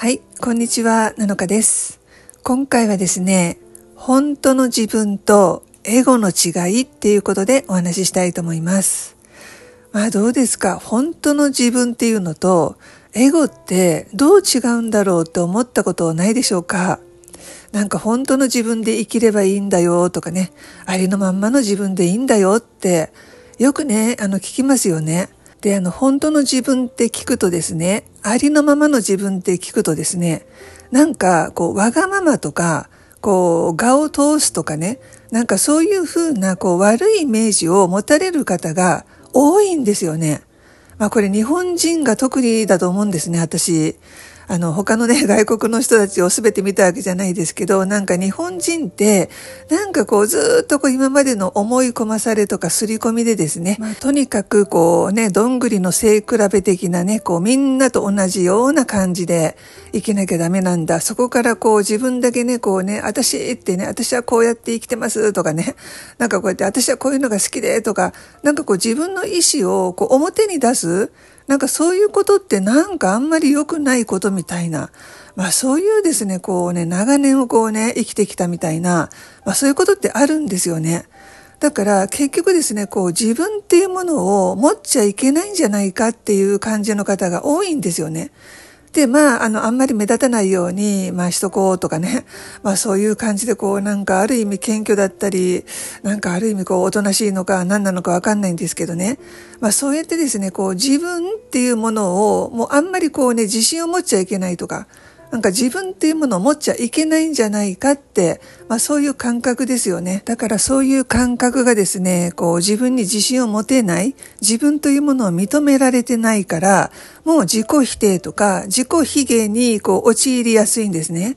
はい、こんにちは、なのかです。今回はですね、本当の自分とエゴの違いっていうことでお話ししたいと思います。まあどうですか？本当の自分っていうのとエゴってどう違うんだろうって思ったことないでしょうか？なんか本当の自分で生きればいいんだよとかね、ありのまんまの自分でいいんだよってよくね、あの聞きますよね。で、あの本当の自分って聞くとですね、ありのままの自分って聞くとですね、なんかこうわがままとか、こう、画を通すとかね、なんかそういうふうなこう悪いイメージを持たれる方が多いんですよね。まあこれ日本人が特にだと思うんですね、私。あの、他のね、外国の人たちを全て見たわけじゃないですけど、なんか日本人って、なんかこうずっとこう今までの思い込まされとか刷り込みでですね、まあ、とにかくこうね、どんぐりの背比べ的なね、こうみんなと同じような感じで生きなきゃダメなんだ。そこからこう自分だけね、こうね、私ってね、私はこうやって生きてますとかね、なんかこうやって私はこういうのが好きでとか、なんかこう自分の意思をこう表に出す、なんかそういうことってなんかあんまり良くないことみたいな、まあそういうですね、こうね、長年をこうね、生きてきたみたいな、まあそういうことってあるんですよね。だから結局ですね、こう自分っていうものを持っちゃいけないんじゃないかっていう感じの方が多いんですよね。で、まあ、あの、あんまり目立たないように、まあ、しとこうとかね。まあ、そういう感じで、こう、なんか、ある意味謙虚だったり、なんか、ある意味、こう、おとなしいのか、何なのかわかんないんですけどね。まあ、そうやってですね、こう、自分っていうものを、もう、あんまりこうね、自信を持っちゃいけないとか、なんか自分っていうものを持っちゃいけないんじゃないかって、まあそういう感覚ですよね。だからそういう感覚がですね、こう自分に自信を持てない、自分というものを認められてないから、もう自己否定とか自己卑下にこう陥りやすいんですね。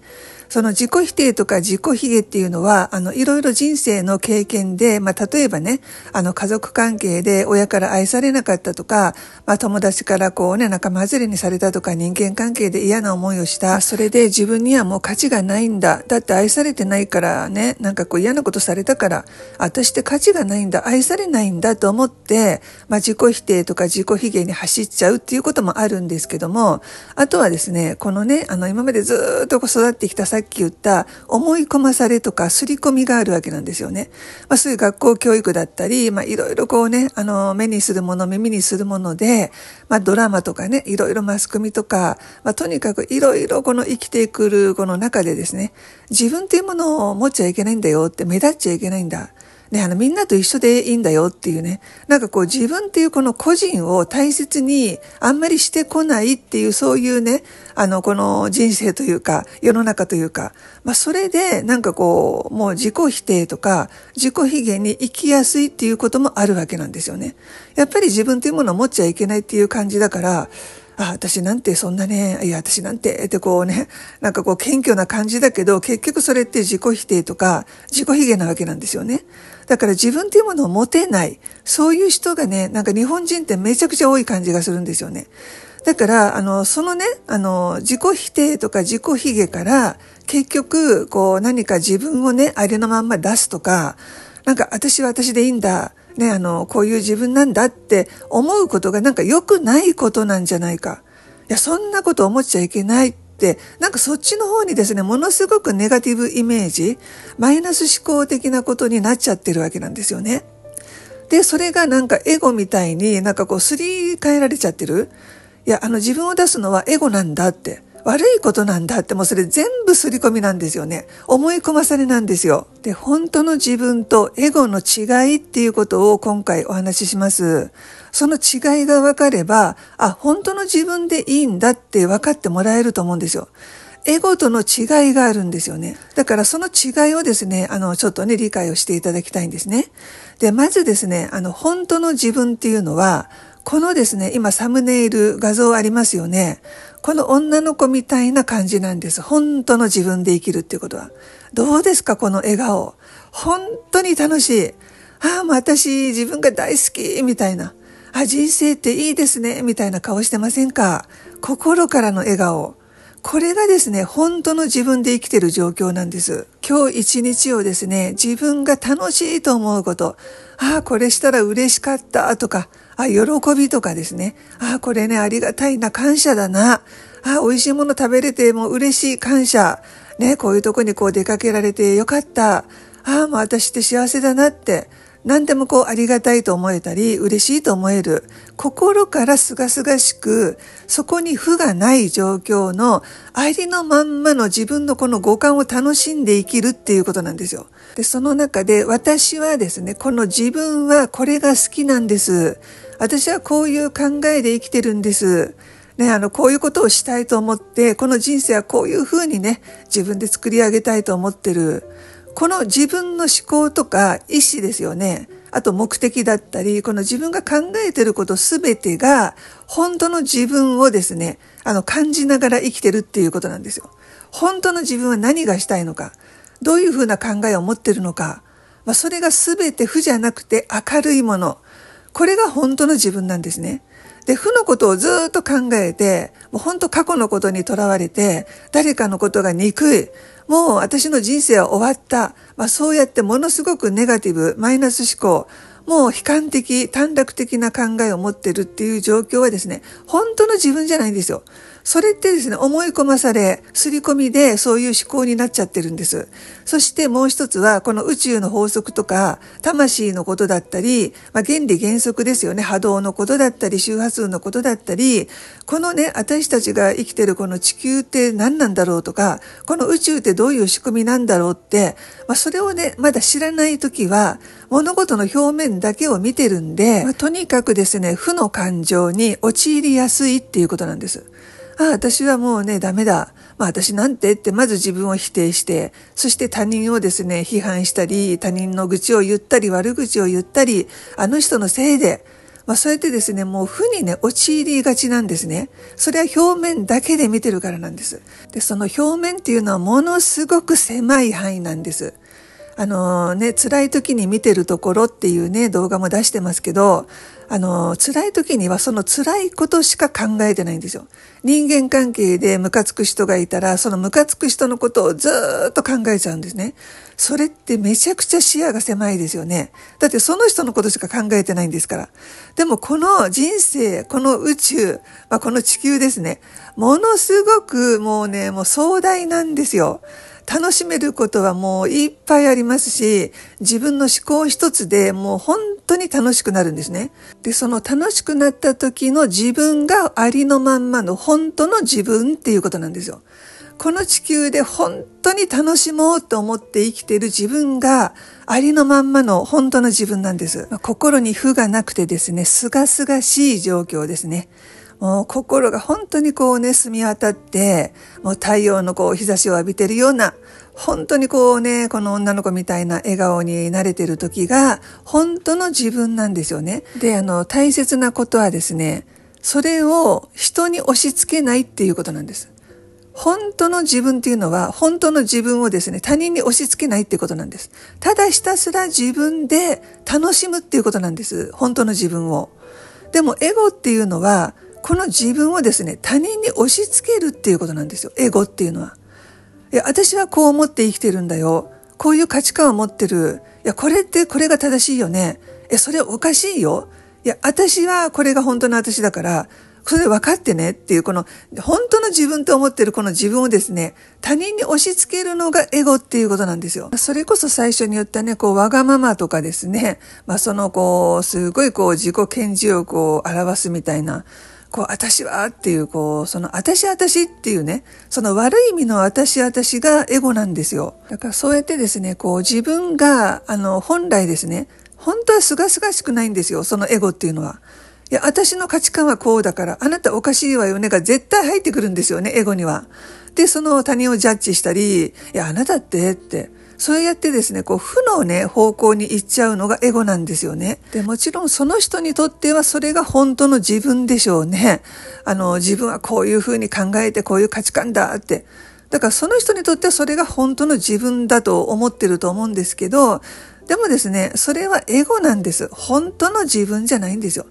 その自己否定とか自己卑下っていうのは、あの、いろいろ人生の経験で、まあ、例えばね、あの、家族関係で親から愛されなかったとか、まあ、友達からこうね、仲間外れにされたとか、人間関係で嫌な思いをした。それで自分にはもう価値がないんだ。だって愛されてないからね、なんかこう嫌なことされたから、私って価値がないんだ、愛されないんだと思って、まあ、自己否定とか自己卑下に走っちゃうっていうこともあるんですけども、あとはですね、このね、あの、今までずっと育ってきたっき言った思い込まされとか刷り込みがあるわけなんですよね。まあそういう学校教育だったり、まあいろいろこうね、あの、目にするもの、耳にするもので、まあドラマとかね、いろいろマスコミとか、まあとにかくいろいろこの生きてくるこの中でですね、自分っていうものを持っちゃいけないんだよって目立っちゃいけないんだ。ね、あの、みんなと一緒でいいんだよっていうね。なんかこう自分っていうこの個人を大切にあんまりしてこないっていうそういうね、あの、この人生というか、世の中というか、まあそれでなんかこう、もう自己否定とか、自己卑下に生きやすいっていうこともあるわけなんですよね。やっぱり自分というものを持っちゃいけないっていう感じだから、あ、私なんてそんなね、いや、私なんて、ってこうね、なんかこう謙虚な感じだけど、結局それって自己否定とか、自己卑下なわけなんですよね。だから自分っていうものを持てない。そういう人がね、なんか日本人ってめちゃくちゃ多い感じがするんですよね。だから、あの、そのね、あの、自己否定とか自己卑下から、結局、こう、何か自分をね、ありのまんま出すとか、なんか、私は私でいいんだ。ね、あの、こういう自分なんだって思うことがなんか良くないことなんじゃないか。いや、そんなこと思っちゃいけないって、なんかそっちの方にですね、ものすごくネガティブイメージ、マイナス思考的なことになっちゃってるわけなんですよね。で、それがなんかエゴみたいになんかこうすり替えられちゃってる。いや、あの自分を出すのはエゴなんだって。悪いことなんだってもうそれ全部刷り込みなんですよね。思い込まされなんですよ。で、本当の自分とエゴの違いっていうことを今回お話しします。その違いが分かれば、あ、本当の自分でいいんだって分かってもらえると思うんですよ。エゴとの違いがあるんですよね。だからその違いをですね、あの、ちょっとね、理解をしていただきたいんですね。で、まずですね、あの、本当の自分っていうのは、このですね、今サムネイル画像ありますよね。この女の子みたいな感じなんです。本当の自分で生きるっていうことは。どうですかこの笑顔。本当に楽しい。ああ、もう私自分が大好きみたいな。あ、人生っていいですねみたいな顔してませんか心からの笑顔。これがですね、本当の自分で生きてる状況なんです。今日一日をですね、自分が楽しいと思うこと、ああ、これしたら嬉しかったとか、あ、喜びとかですね。あ、これね、ありがたいな、感謝だな。あ、美味しいもの食べれてもう嬉しい、感謝。ね、こういうとこにこう出かけられてよかった。ああ、もう私って幸せだなって。何でもこうありがたいと思えたり嬉しいと思える心からすがすがしくそこに負がない状況のありのまんまの自分のこの五感を楽しんで生きるっていうことなんですよ。で、その中で私はですね、この自分はこれが好きなんです。私はこういう考えで生きてるんです。ね、あの、こういうことをしたいと思って、この人生はこういうふうにね、自分で作り上げたいと思ってる。この自分の思考とか意思ですよね。あと目的だったり、この自分が考えてることすべてが、本当の自分をですね、あの、感じながら生きてるっていうことなんですよ。本当の自分は何がしたいのか、どういうふうな考えを持ってるのか、まあ、それが全て負じゃなくて明るいもの。これが本当の自分なんですね。で、負のことをずっと考えて、もう本当過去のことにとらわれて、誰かのことが憎い、もう私の人生は終わった。まあ、そうやってものすごくネガティブ、マイナス思考、もう悲観的、短絡的な考えを持ってるっていう状況はですね、本当の自分じゃないんですよ。それってですね、思い込まされ、刷り込みでそういう思考になっちゃってるんです。そしてもう一つは、この宇宙の法則とか、魂のことだったり、まあ、原理原則ですよね、波動のことだったり、周波数のことだったり、このね、私たちが生きてるこの地球って何なんだろうとか、この宇宙ってどういう仕組みなんだろうって、まあ、それをね、まだ知らないときは、物事の表面だけを見てるんで、まあ、とにかくですね、負の感情に陥りやすいっていうことなんです。ああ、私はもうね、ダメだ。まあ私なんてってまず自分を否定して、そして他人をですね、批判したり、他人の愚痴を言ったり、悪口を言ったり、あの人のせいで、まあそうやってですね、もう負にね、陥りがちなんですね。それは表面だけで見てるからなんです。で、その表面っていうのはものすごく狭い範囲なんです。あのね、辛い時に見てるところっていうね、動画も出してますけど、あの、辛い時にはその辛いことしか考えてないんですよ。人間関係でムカつく人がいたら、そのムカつく人のことをずっと考えちゃうんですね。それってめちゃくちゃ視野が狭いですよね。だってその人のことしか考えてないんですから。でもこの人生、この宇宙、まあ、この地球ですね。ものすごくもうね、もう壮大なんですよ。楽しめることはもういっぱいありますし、自分の思考一つでもう本当に楽しくなるんですね。で、その楽しくなった時の自分がありのまんまの本当の自分っていうことなんですよ。この地球で本当に楽しもうと思って生きている自分がありのまんまの本当の自分なんです。心に負がなくてですね、すがすがしい状況ですね。もう心が本当にこうね、澄み渡って、もう太陽のこう日差しを浴びてるような、本当にこうね、この女の子みたいな笑顔に慣れてる時が、本当の自分なんですよね。で、あの、大切なことはですね、それを人に押し付けないっていうことなんです。本当の自分っていうのは、本当の自分をですね、他人に押し付けないっていうことなんです。ただひたすら自分で楽しむっていうことなんです。本当の自分を。でも、エゴっていうのは、この自分をですね、他人に押し付けるっていうことなんですよ。エゴっていうのは。いや、私はこう思って生きてるんだよ。こういう価値観を持ってる。いや、これってこれが正しいよね。え、それおかしいよ。いや、私はこれが本当の私だから、それ分かってねっていうこの本当の自分と思ってるこの自分をですね、他人に押し付けるのがエゴっていうことなんですよ。それこそ最初に言ったね、こうわがままとかですね、まあそのこう、すごいこう自己顕示欲を表すみたいな、こう、私はっていう、こう、その、私私っていうね、その悪い意味の私私がエゴなんですよ。だからそうやってですね、こう、自分が、あの、本来ですね、本当は清々しくないんですよ、そのエゴっていうのは。いや、私の価値観はこうだから、あなたおかしいわよねが絶対入ってくるんですよね、エゴには。で、その他人をジャッジしたり、いや、あなたってって、そうやってですね、こう、負のね、方向に行っちゃうのがエゴなんですよね。で、もちろんその人にとってはそれが本当の自分でしょうね。あの、自分はこういうふうに考えてこういう価値観だって。だからその人にとってはそれが本当の自分だと思ってると思うんですけど、でもですね、それはエゴなんです。本当の自分じゃないんですよ。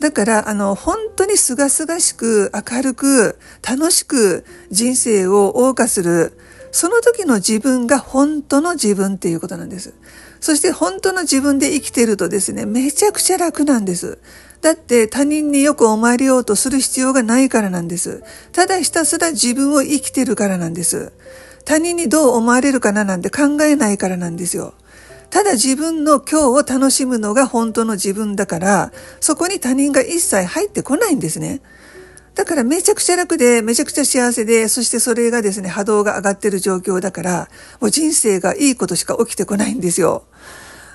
だから、あの、本当に清々しく、明るく、楽しく人生を謳歌する、その時の自分が本当の自分っていうことなんです。そして本当の自分で生きてるとですね、めちゃくちゃ楽なんです。だって他人によく思われようとする必要がないからなんです。ただひたすら自分を生きてるからなんです。他人にどう思われるかななんて考えないからなんですよ。ただ自分の今日を楽しむのが本当の自分だから、そこに他人が一切入ってこないんですね。だからめちゃくちゃ楽で、めちゃくちゃ幸せで、そしてそれがですね、波動が上がってる状況だから、もう人生がいいことしか起きてこないんですよ。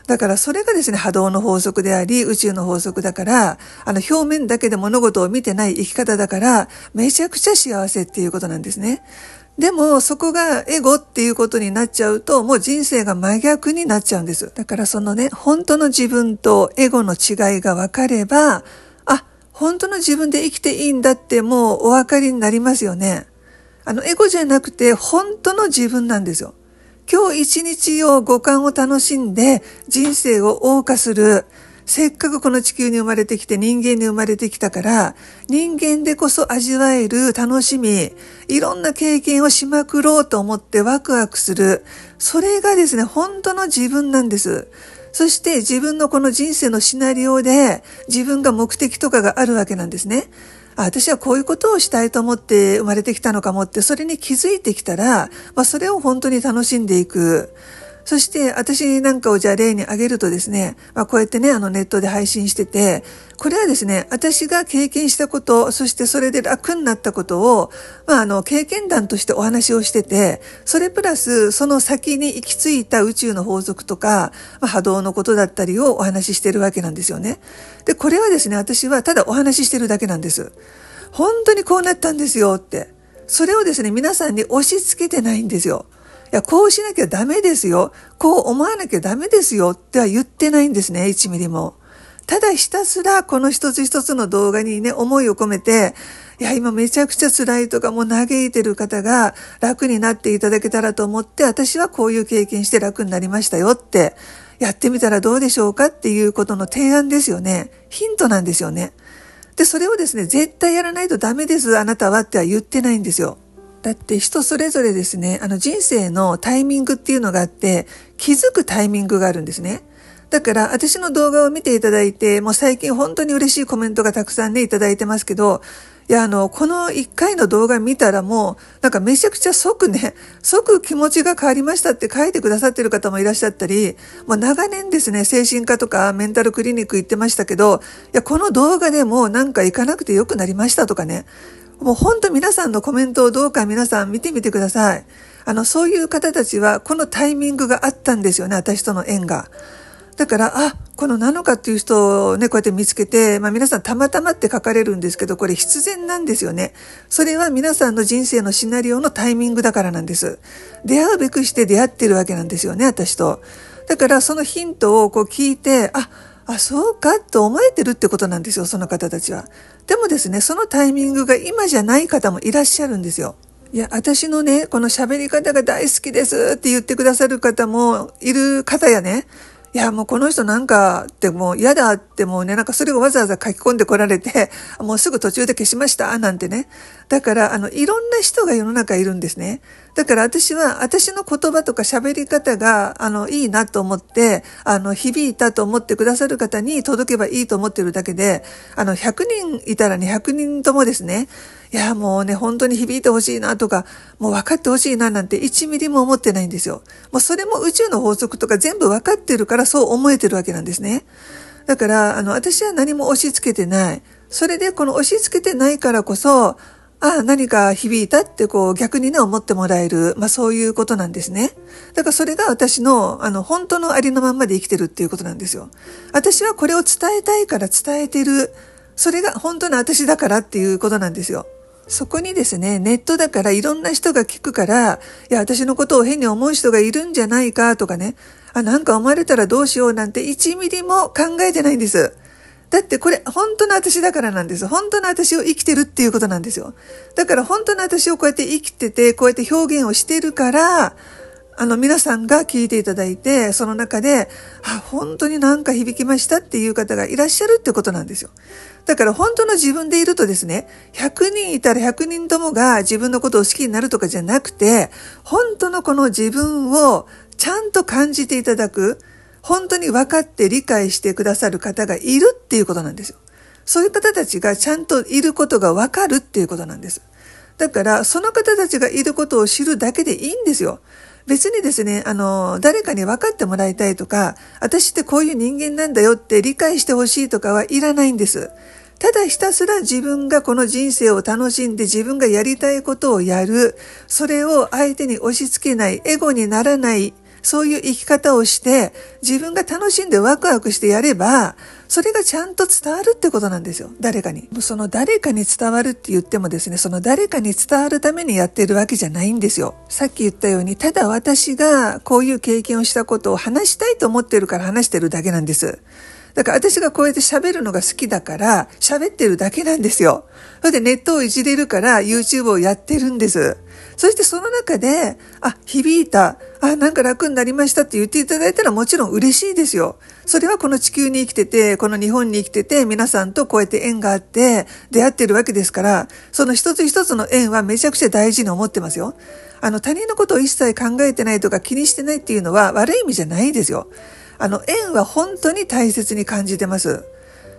だからそれがですね、波動の法則であり、宇宙の法則だから、あの表面だけで物事を見てない生き方だから、めちゃくちゃ幸せっていうことなんですね。でも、そこがエゴっていうことになっちゃうと、もう人生が真逆になっちゃうんです。だからそのね、本当の自分とエゴの違いが分かれば、本当の自分で生きていいんだってもうお分かりになりますよね。あの、エゴじゃなくて、本当の自分なんですよ。今日一日を五感を楽しんで人生を謳歌する。せっかくこの地球に生まれてきて人間に生まれてきたから、人間でこそ味わえる楽しみ、いろんな経験をしまくろうと思ってワクワクする。それがですね、本当の自分なんです。そして自分のこの人生のシナリオで自分が目的とかがあるわけなんですね。私はこういうことをしたいと思って生まれてきたのかもって、それに気づいてきたら、まあ、それを本当に楽しんでいく。そして私なんかをじゃあ例に挙げるとですね、まあ、こうやってね、あのネットで配信してて、これはですね、私が経験したこと、そしてそれで楽になったことを、まあ、あの、経験談としてお話をしてて、それプラスその先に行き着いた宇宙の法則とか、まあ、波動のことだったりをお話ししてるわけなんですよね。で、これはですね、私はただお話ししてるだけなんです。本当にこうなったんですよって。それをですね、皆さんに押し付けてないんですよ。いや、こうしなきゃダメですよ。こう思わなきゃダメですよっては言ってないんですね、1ミリも。ただひたすらこの一つ一つの動画にね、思いを込めて、いや、今めちゃくちゃ辛いとかもう嘆いてる方が楽になっていただけたらと思って、私はこういう経験して楽になりましたよって、やってみたらどうでしょうか？っていうことの提案ですよね。ヒントなんですよね。で、それをですね、絶対やらないとダメです、あなたはっては言ってないんですよ。だって人それぞれですね、あの人生のタイミングっていうのがあって、気づくタイミングがあるんですね。だから私の動画を見ていただいて、もう最近本当に嬉しいコメントがたくさんね、いただいてますけど、いや、あの、この1回の動画見たらもう、なんかめちゃくちゃ即ね、即気持ちが変わりましたって書いてくださってる方もいらっしゃったり、もう長年ですね、精神科とかメンタルクリニック行ってましたけど、いや、この動画でもなんか行かなくて良くなりましたとかね、もう本当皆さんのコメントをどうか皆さん見てみてください。あの、そういう方たちはこのタイミングがあったんですよね、私との縁が。だから、あ、この7日っていう人をね、こうやって見つけて、まあ皆さんたまたまって書かれるんですけど、これ必然なんですよね。それは皆さんの人生のシナリオのタイミングだからなんです。出会うべくして出会ってるわけなんですよね、私と。だからそのヒントをこう聞いて、あ、あ、そうかと思えてるってことなんですよ、その方たちは。でもですね、そのタイミングが今じゃない方もいらっしゃるんですよ。いや、私のね、この喋り方が大好きですって言ってくださる方もいる方やね、いや、もうこの人なんかってもう嫌だってもうね、なんかそれをわざわざ書き込んでこられて、もうすぐ途中で消しましたなんてね。だから、あの、いろんな人が世の中いるんですね。だから私は、私の言葉とか喋り方が、あの、いいなと思って、あの、響いたと思ってくださる方に届けばいいと思ってるだけで、あの、100人いたら200人ともですね、いや、もうね、本当に響いてほしいなとか、もう分かってほしいななんて1ミリも思ってないんですよ。もうそれも宇宙の法則とか全部分かってるからそう思えてるわけなんですね。だから、あの、私は何も押し付けてない。それでこの押し付けてないからこそ、ああ、何か響いたってこう逆にね思ってもらえる。まあそういうことなんですね。だからそれが私のあの本当のありのまんまで生きてるっていうことなんですよ。私はこれを伝えたいから伝えてる。それが本当の私だからっていうことなんですよ。そこにですね、ネットだからいろんな人が聞くから、いや、私のことを変に思う人がいるんじゃないかとかね、あ、なんか思われたらどうしようなんて1ミリも考えてないんです。だってこれ本当の私だからなんです。本当の私を生きてるっていうことなんですよ。だから本当の私をこうやって生きてて、こうやって表現をしてるから、あの皆さんが聞いていただいて、その中で、あ、本当になんか響きましたっていう方がいらっしゃるってことなんですよ。だから本当の自分でいるとですね、100人いたら100人ともが自分のことを好きになるとかじゃなくて、本当のこの自分をちゃんと感じていただく、本当に分かって理解してくださる方がいるっていうことなんですよ。そういう方たちがちゃんといることがわかるっていうことなんです。だから、その方たちがいることを知るだけでいいんですよ。別にですね、あの、誰かに分かってもらいたいとか、私ってこういう人間なんだよって理解してほしいとかはいらないんです。ただひたすら自分がこの人生を楽しんで自分がやりたいことをやる。それを相手に押し付けない、エゴにならない、そういう生き方をして、自分が楽しんでワクワクしてやれば、それがちゃんと伝わるってことなんですよ。誰かに。その誰かに伝わるって言ってもですね、その誰かに伝わるためにやってるわけじゃないんですよ。さっき言ったように、ただ私がこういう経験をしたことを話したいと思ってるから話してるだけなんです。だから私がこうやって喋るのが好きだから、喋ってるだけなんですよ。それでネットをいじれるから YouTube をやってるんです。そしてその中で、あ、響いた、あ、なんか楽になりましたって言っていただいたらもちろん嬉しいですよ。それはこの地球に生きてて、この日本に生きてて、皆さんとこうやって縁があって、出会ってるわけですから、その一つ一つの縁はめちゃくちゃ大事に思ってますよ。あの、他人のことを一切考えてないとか気にしてないっていうのは悪い意味じゃないですよ。あの、縁は本当に大切に感じてます。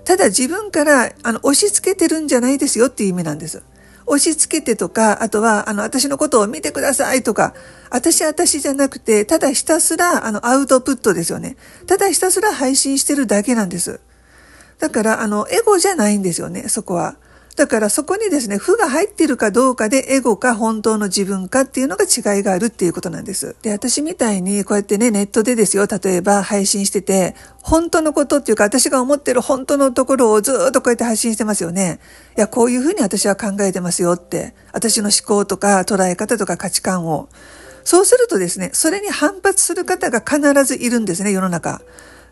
ただ自分から、あの、押し付けてるんじゃないですよっていう意味なんです。押し付けてとか、あとは、あの、私のことを見てくださいとか、私私じゃなくて、ただひたすら、あの、アウトプットですよね。ただひたすら配信してるだけなんです。だから、あの、エゴじゃないんですよね、そこは。だからそこにですね、負が入っているかどうかでエゴか本当の自分かっていうのが違いがあるっていうことなんです。で、私みたいにこうやってね、ネットでですよ、例えば配信してて、本当のことっていうか私が思ってる本当のところをずっとこうやって配信してますよね。いや、こういうふうに私は考えてますよって。私の思考とか捉え方とか価値観を。そうするとですね、それに反発する方が必ずいるんですね、世の中。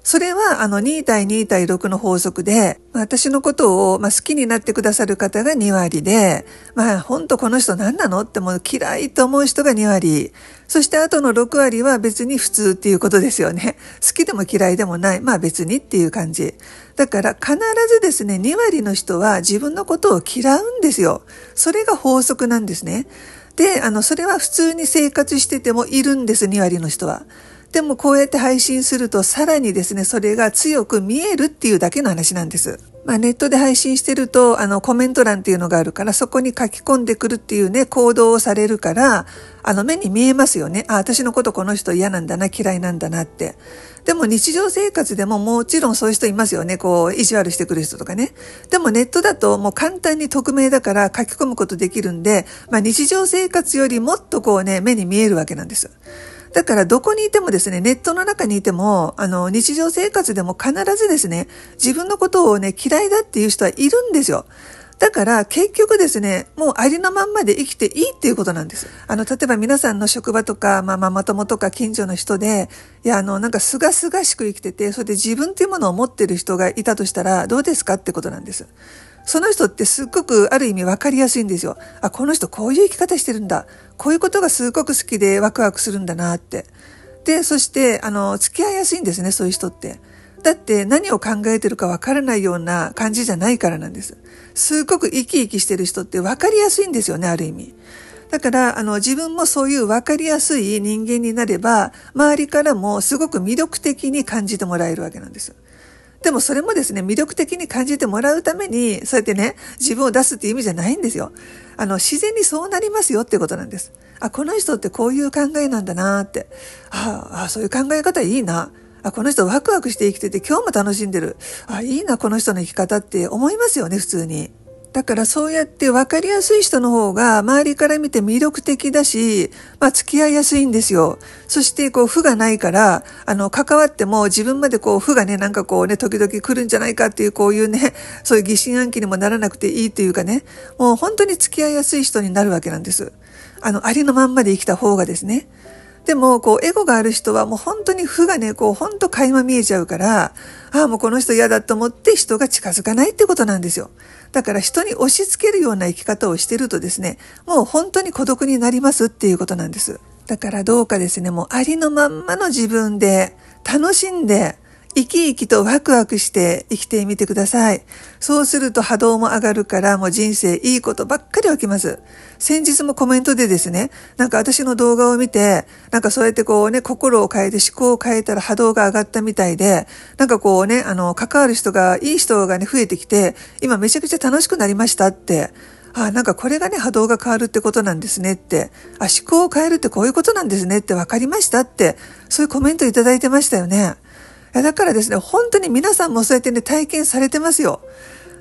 それはあの2対2対6の法則で、私のことをま好きになってくださる方が2割で、まあ本当この人何なのってもう嫌いと思う人が2割。そしてあとの6割は別に普通っていうことですよね。好きでも嫌いでもない。まあ別にっていう感じ。だから必ずですね、2割の人は自分のことを嫌うんですよ。それが法則なんですね。で、あの、それは普通に生活しててもいるんです、2割の人は。でもこうやって配信するとさらにですね、それが強く見えるっていうだけの話なんです。まあ、ネットで配信してると、あの、コメント欄っていうのがあるから、そこに書き込んでくるっていうね、行動をされるから、あの、目に見えますよね。あ、私のことこの人嫌なんだな、嫌いなんだなって。でも日常生活でももちろんそういう人いますよね。こう、意地悪してくる人とかね。でもネットだともう簡単に匿名だから書き込むことできるんで、まあ日常生活よりもっとこうね、目に見えるわけなんです。だからどこにいてもですね、ネットの中にいても、あの、日常生活でも必ずですね、自分のことをね、嫌いだっていう人はいるんですよ。だから結局ですね、もうありのまんまで生きていいっていうことなんです。あの、例えば皆さんの職場とか、まあ、ママ友とか近所の人で、いや、あの、なんかすがすがしく生きてて、それで自分っていうものを持ってる人がいたとしたら、どうですかってことなんです。その人ってすっごくある意味分かりやすいんですよ。あ、この人こういう生き方してるんだ。こういうことがすごく好きでワクワクするんだなって。で、そして、あの、付き合いやすいんですね、そういう人って。だって何を考えてるかわからないような感じじゃないからなんです。すっごく生き生きしてる人って分かりやすいんですよね、ある意味。だから、あの、自分もそういう分かりやすい人間になれば、周りからもすごく魅力的に感じてもらえるわけなんです。でもそれもですね、魅力的に感じてもらうために、そうやってね、自分を出すっていう意味じゃないんですよ。あの、自然にそうなりますよってことなんです。あ、この人ってこういう考えなんだなって。ああ、そういう考え方いいな。あ、この人ワクワクして生きてて今日も楽しんでる。あ、いいな、この人の生き方って思いますよね、普通に。だからそうやって分かりやすい人の方が周りから見て魅力的だし、まあ付き合いやすいんですよ。そしてこう負がないから、あの関わっても自分までこう負がね、なんかこうね、時々来るんじゃないかっていうこういうね、そういう疑心暗鬼にもならなくていいっていうかね、もう本当に付き合いやすい人になるわけなんです。あの、ありのまんまで生きた方がですね。でも、こう、エゴがある人はもう本当に負がね、こう、本当垣間見えちゃうから、ああ、もうこの人嫌だと思って人が近づかないってことなんですよ。だから人に押し付けるような生き方をしてるとですね、もう本当に孤独になりますっていうことなんです。だからどうかですね、もうありのまんまの自分で楽しんで生き生きとワクワクして生きてみてください。そうすると波動も上がるからもう人生いいことばっかり起きます。先日もコメントでですね、なんか私の動画を見て、なんかそうやってこうね、心を変えて思考を変えたら波動が上がったみたいで、なんかこうね、あの、関わる人が、いい人がね、増えてきて、今めちゃくちゃ楽しくなりましたって、あなんかこれがね、波動が変わるってことなんですねって、あ、思考を変えるってこういうことなんですねって分かりましたって、そういうコメントいただいてましたよね。だからですね、本当に皆さんもそうやってね、体験されてますよ。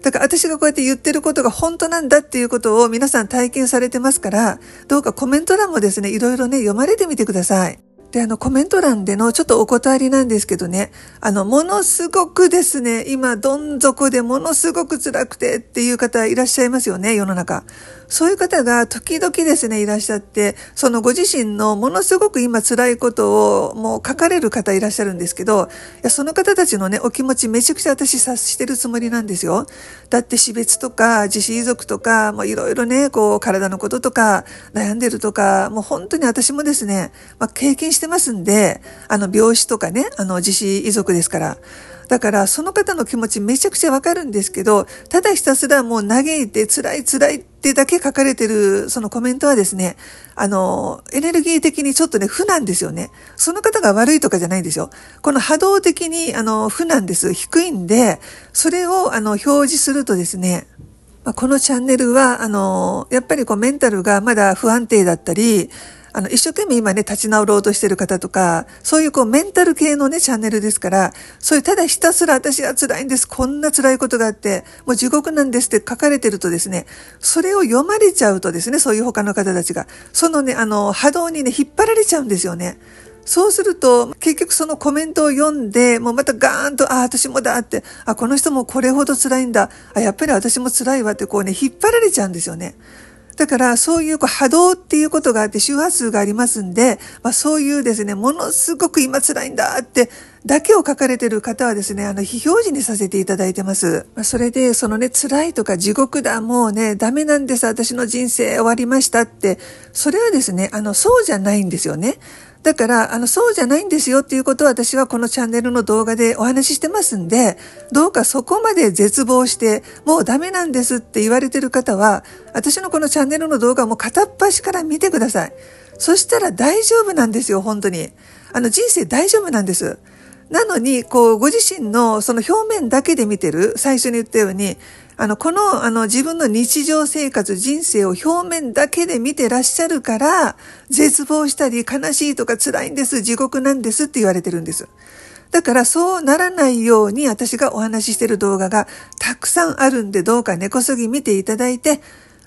だから私がこうやって言ってることが本当なんだっていうことを皆さん体験されてますから、どうかコメント欄もですね、いろいろね、読まれてみてください。で、あの、コメント欄でのちょっとお断りなんですけどね、あの、ものすごくですね、今、どん底でものすごく辛くてっていう方いらっしゃいますよね、世の中。そういう方が時々ですね、いらっしゃって、そのご自身のものすごく今辛いことをもう書かれる方いらっしゃるんですけど、いやその方たちのね、お気持ちめちゃくちゃ私察してるつもりなんですよ。だって死別とか自死遺族とか、もういろいろね、こう体のこととか悩んでるとか、もう本当に私もですね、まあ、経験してしてますんで、あの病死とかね、あの自死遺族ですから、だからその方の気持ちめちゃくちゃわかるんですけど、ただひたすらもう嘆いて辛い辛いってだけ書かれてるそのコメントはですね、あの、エネルギー的にちょっとね、負なんですよね。その方が悪いとかじゃないんですよ。この波動的にあの、負なんです。低いんで、それをあの、表示するとですね、このチャンネルは、あの、やっぱりこうメンタルがまだ不安定だったり、あの、一生懸命今ね、立ち直ろうとしてる方とか、そういうこうメンタル系のね、チャンネルですから、そういうただひたすら私は辛いんです、こんな辛いことがあって、もう地獄なんですって書かれてるとですね、それを読まれちゃうとですね、そういう他の方たちが、そのね、あの、波動にね、引っ張られちゃうんですよね。そうすると、結局そのコメントを読んで、もうまたガーンと、あ、私もだって、あ、この人もこれほど辛いんだ、あ、やっぱり私も辛いわってこうね、引っ張られちゃうんですよね。だからそういうこう波動っていうことがあって周波数がありますんで、まあ、そういうですね、ものすごく今辛いんだってだけを書かれてる方はですね、あの、非表示にさせていただいてます。まあ、それで、そのね、辛いとか地獄だ、もうね、ダメなんです、私の人生終わりましたって、それはですね、あの、そうじゃないんですよね。だから、あの、そうじゃないんですよっていうことを私はこのチャンネルの動画でお話ししてますんで、どうかそこまで絶望して、もうダメなんですって言われてる方は、私のこのチャンネルの動画も片っ端から見てください。そしたら大丈夫なんですよ、本当に。あの、人生大丈夫なんです。なのに、こう、ご自身のその表面だけで見てる、最初に言ったように、あの、この、あの、自分の日常生活、人生を表面だけで見てらっしゃるから、絶望したり、悲しいとか辛いんです、地獄なんですって言われてるんです。だからそうならないように私がお話ししてる動画がたくさんあるんでどうか根こそぎ見ていただいて、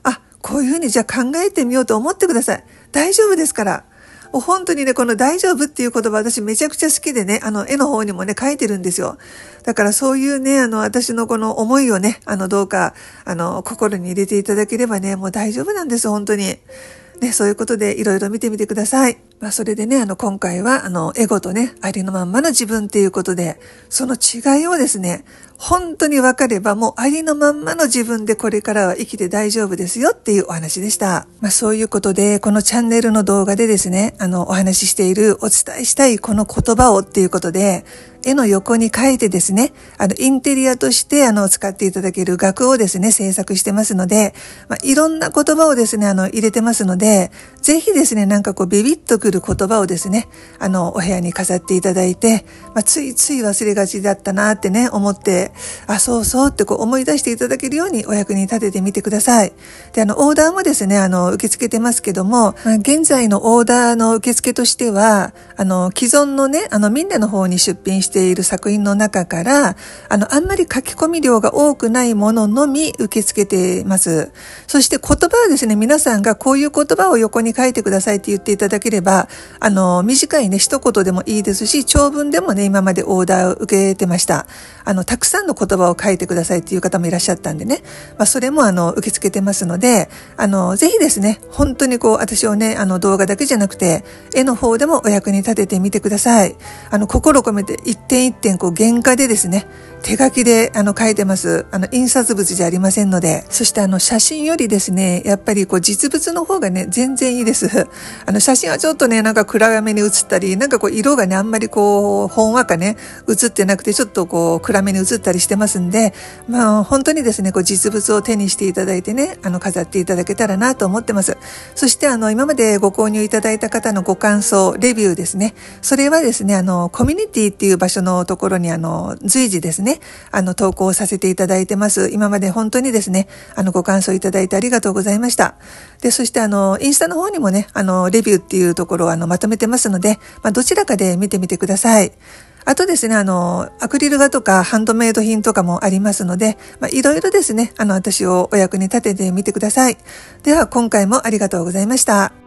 あ、こういうふうにじゃあ考えてみようと思ってください。大丈夫ですから。もう本当にね、この大丈夫っていう言葉私めちゃくちゃ好きでね、あの絵の方にもね、書いてるんですよ。だからそういうね、あの私のこの思いをね、あのどうか、あの心に入れていただければね、もう大丈夫なんです、本当に。ね、そういうことでいろいろ見てみてください。まあ、それでね、あの、今回は、あの、エゴとね、ありのまんまの自分っていうことで、その違いをですね、本当に分かればもうありのまんまの自分でこれからは生きて大丈夫ですよっていうお話でした。まあそういうことで、このチャンネルの動画でですね、あのお話ししているお伝えしたいこの言葉をっていうことで、絵の横に書いてですね、あの、インテリアとして、あの、使っていただける額をですね、制作してますので、まあ、いろんな言葉をですね、あの、入れてますので、ぜひですね、なんかこう、ビビッとくる言葉をですね、あの、お部屋に飾っていただいて、まあ、ついつい忘れがちだったなってね、思って、あ、そうそうってこう思い出していただけるようにお役に立ててみてください。で、あの、オーダーもですね、あの、受け付けてますけども、まあ、現在のオーダーの受付としては、あの、既存のね、あの、みんなの方に出品してている作品の中から、あの、あんまり書き込み量が多くないもののみ受け付けてます。そして言葉はですね、皆さんがこういう言葉を横に書いてくださいって言っていただければ、あの、短いね、一言でもいいですし、長文でもね、今までオーダーを受けてました。あの、たくさんの言葉を書いてくださいっていう方もいらっしゃったんでね、まあ、それもあの受け付けてますので、あの、ぜひですね、本当にこう、私をね、あの動画だけじゃなくて、絵の方でもお役に立ててみてください。あの、心込めてい点一点こう原画でですね、手書きであの書いてます。あの印刷物じゃありませんので。そしてあの写真よりですね、やっぱりこう実物の方がね、全然いいです。あの写真はちょっとね、なんか暗めに写ったり、なんかこう色がね、あんまりこう、ほんわかね、写ってなくてちょっとこう暗めに写ったりしてますんで、まあ本当にですね、こう実物を手にしていただいてね、あの飾っていただけたらなと思ってます。そしてあの今までご購入いただいた方のご感想、レビューですね。それはですね、あのコミュニティっていう場所のところにあの随時ですね、ね、あの、投稿させていただいてます。今まで本当にですね、あの、ご感想いただいてありがとうございました。で、そしてあの、インスタの方にもね、あの、レビューっていうところをあの、まとめてますので、まあ、どちらかで見てみてください。あとですね、あの、アクリル画とかハンドメイド品とかもありますので、まあ、いろいろですね、あの、私をお役に立ててみてください。では、今回もありがとうございました。